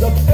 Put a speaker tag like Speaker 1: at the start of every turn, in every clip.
Speaker 1: the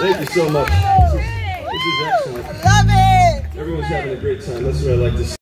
Speaker 1: Thank you so much. This is, this is excellent.
Speaker 2: Love it.
Speaker 1: Everyone's having a great time. That's what I like to see.